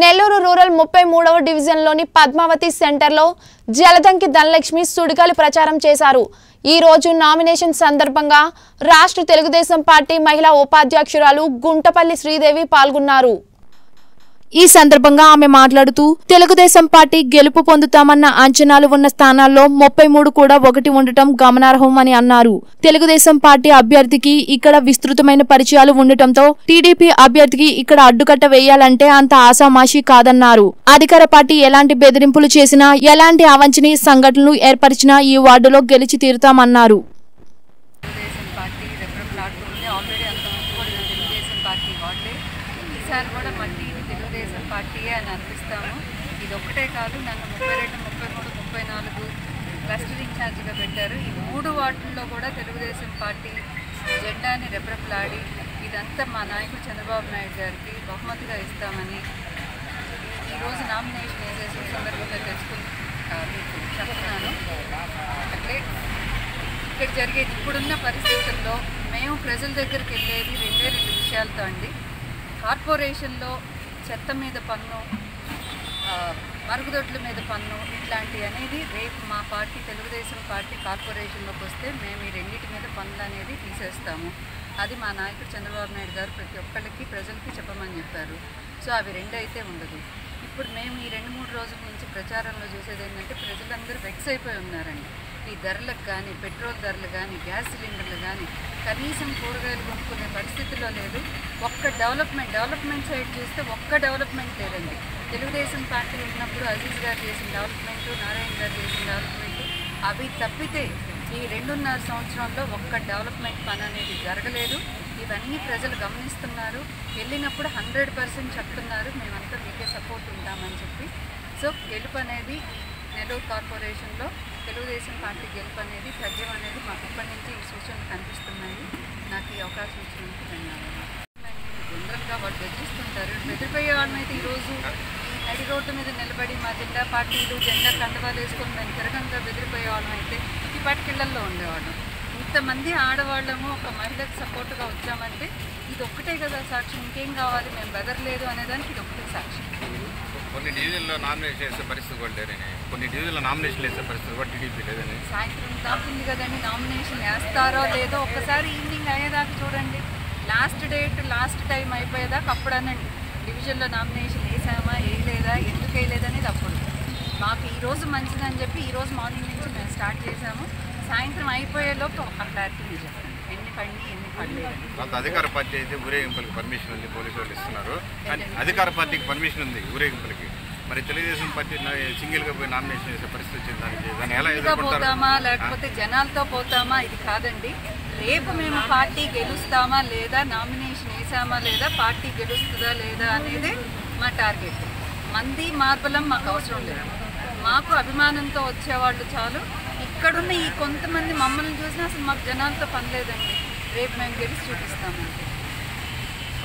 Nellore rural ముప్పై మూడవ డివిజన్లోని పద్మావతి సెంటర్లో జలదంకి ధనలక్ష్మి సుడిగాలి ప్రచారం చేశారు. ఈ రోజు నామినేషన్ సందర్భంగా రాష్ట్ర తెలుగుదేశం పార్టీ మహిళా ఉపాధ్యక్షురాలు గుంటపల్లి శ్రీదేవి పాల్గొన్నారు. ఈ సందర్భంగా ఆమె మాట్లాడుతూ తెలుగుదేశం పార్టీ గెలుపు పొందుతామన్న అంచనాలు ఉన్న స్థానాల్లో ముప్పై మూడు కూడా ఒకటి ఉండటం గమనార్హం అని అన్నారు. తెలుగుదేశం పార్టీ అభ్యర్థికి ఇక్కడ విస్తృతమైన పరిచయాలు ఉండటంతో టీడీపీ అభ్యర్థికి ఇక్కడ అడ్డుకట్ట వేయాలంటే అంత ఆసామాషి కాదన్నారు. అధికార పార్టీ ఎలాంటి బెదిరింపులు చేసినా ఎలాంటి అవంచనీయ సంఘటనలు ఏర్పరిచినా ఈ వార్డులో గెలిచి తీరుతామన్నారు. ఈసారి కూడా మళ్ళీ తెలుగుదేశం పార్టీయే అని అనిపిస్తాము. ఇది ఒక్కటే కాదు నన్ను ముప్పై రెండు ముప్పై మూడు ముప్పై నాలుగు క్లస్టర్ ఇన్ఛార్జిగా పెట్టారు. ఈ మూడు వార్డుల్లో కూడా తెలుగుదేశం పార్టీ జెండాని రెప్రప్లాడి ఇదంతా మా నాయకుడు చంద్రబాబు నాయుడు గారికి బహుమతిగా ఇస్తామని ఈరోజు నామినేషన్ వేసేసిన సందర్భంగా తెలుసుకుని మీకు చెప్తున్నాను. అట్లే ఇక్కడ జరిగేది ఇప్పుడున్న పరిస్థితుల్లో మేము ప్రజల దగ్గరికి వెళ్ళేది రెండే రెండు విషయాలతో అండి. కార్పొరేషన్లో చెత్త మీద పన్ను మరుగుదొడ్ల మీద పన్ను ఇట్లాంటి అనేది రేపు మా పార్టీ తెలుగుదేశం పార్టీ కార్పొరేషన్లోకి వస్తే మేము ఈ రెండింటి మీద పన్నులు అనేది తీసేస్తాము. అది మా నాయకుడు చంద్రబాబు నాయుడు గారు ప్రతి ఒక్కళ్ళకి ప్రజలకి చెప్పమని చెప్పారు. సో అవి రెండు అయితే ఉండదు. మేము ఈ రెండు మూడు రోజుల నుంచి ప్రచారంలో చూసేది ఏంటంటే ప్రజలందరూ వెక్స్ అయిపోయి ఉన్నారండి. ఈ ధరలకు కానీ పెట్రోల్ ధరలు కానీ గ్యాస్ సిలిండర్లు కానీ కనీసం కూరగాయలు కొనుక్కునే పరిస్థితిలో లేదు. ఒక్క డెవలప్మెంట్ డెవలప్మెంట్ సైడ్ చూస్తే ఒక్క డెవలప్మెంట్ లేదండి. తెలుగుదేశం పార్టీ ఉన్నప్పుడు అజీజ్ గారు చేసిన డెవలప్మెంట్ నారాయణ గారు చేసిన డెవలప్మెంట్ అవి తప్పితే ఈ రెండున్నర సంవత్సరంలో ఒక్క డెవలప్మెంట్ పని అనేది జరగలేదు. ఇవన్నీ ప్రజలు గమనిస్తున్నారు. వెళ్ళినప్పుడు హండ్రెడ్ పర్సెంట్ చెప్తున్నారు మేమంతా మీకే సపోర్ట్ ఉంటామని చెప్పి. సో గెలుపు అనేది నెల్లూరు కార్పొరేషన్లో తెలుగుదేశం పార్టీ గెలుపు అనేది సత్యం అనేది మాకు ఇప్పటి నుంచి ఈ సూచనలు కనిపిస్తున్నాయి. నాకు ఈ అవకాశం ఇచ్చినందుకు ధన్యవాదాలు. తొందరగా వాళ్ళు బెదిరిస్తుంటారు బెదిరిపోయే వాళ్ళమైతే ఈరోజు ఈ నడి రోడ్డు మీద నిలబడి మా జెండా పార్టీలు జెండా కండవాలు వేసుకొని మేము తిరగంగా బెదిరిపోయే వాళ్ళం అయితే ఈ ఉండేవాళ్ళం. ఇంతమంది ఆడవాళ్ళము ఒక మహిళకు సపోర్ట్గా వచ్చామంటే ఇది ఒక్కటే కదా సాక్షి. ఇంకేం కావాలి? మేము బెదరలేదు అనేదానికి ఇది ఒకటే సాక్షి. కొన్ని డివిజన్లో నామినేషన్ వేసే పరిస్థితి కూడా లేదని కొన్ని డివిజన్లో నామినేషన్ వేసే పరిస్థితి కూడా టీడీపీ లేదని. సాయంత్రం దాకుంది కదండి నామినేషన్ వేస్తారో లేదో ఒక్కసారి ఈవినింగ్ అయ్యేదాకా చూడండి. లాస్ట్ డేట్ లాస్ట్ టైం అయిపోయేదాకా అప్పుడు అనండి. డివిజన్లో నామినేషన్ వేసామా వేయలేదా ఎందుకు వేయలేదు అనేది అప్పుడు. మాకు ఈ రోజు మంచిదని చెప్పి ఈ రోజు మార్నింగ్ నుంచి మేము స్టార్ట్ చేసాము. సాయంత్రం అయిపోయేలోపు ఒక క్లారిటీ ఎన్ని పడి ఎన్ని పడలేదని. కొంత అధికార పార్టీ అయితే ఊరేగింపులకి పర్మిషన్ ఉంది పోలీసు వాళ్ళు ఇస్తున్నారు. కానీ అధికార పార్టీకి పర్మిషన్ ఉంది ఊరేగింపులకి. మరి తెలుగుదేశం పార్టీ సింగిల్గా పోయి నామినేషన్ వేసే పరిస్థితి వచ్చింది దానికి దాన్ని ఎలా లేకపోతే జనాలతో పోతామా ఇది కాదండి. రేపు మేము పార్టీ గెలుస్తామా లేదా నామినేషన్ వేసామా లేదా పార్టీ గెలుస్తుందా లేదా అనేది మా టార్గెట్ మంది మార్బలం మాకు అవసరం లేదు. మాకు అభిమానంతో వచ్చేవాళ్ళు చాలు. ఇక్కడున్న ఈ కొంతమంది మమ్మల్ని చూసినా అసలు మాకు జనాలతో పని లేదండి. రేపు మేము గెలిచి చూపిస్తామండి.